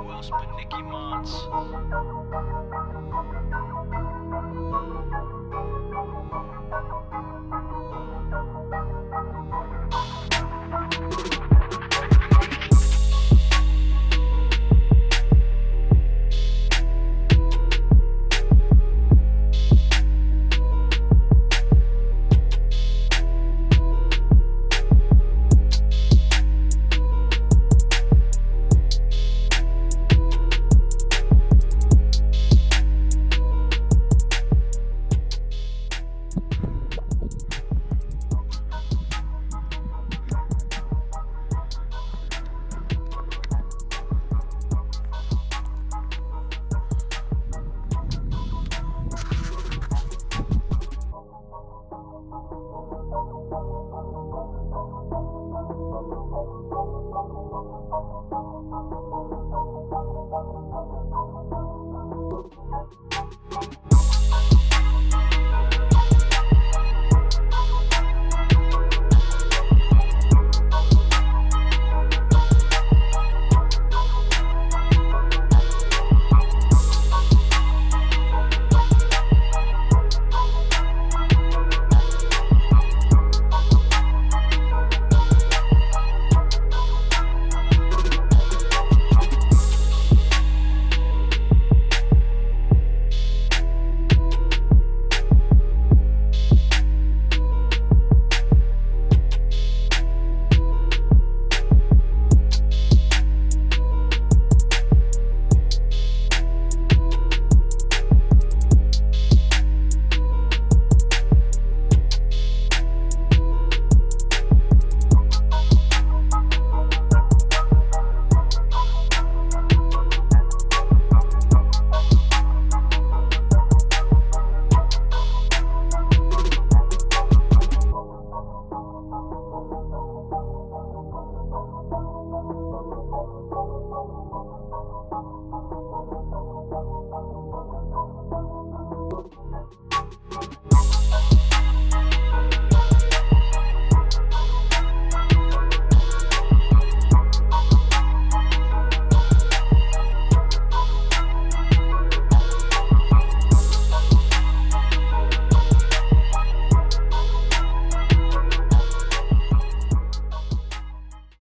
Who else but Nicki Mons? Thank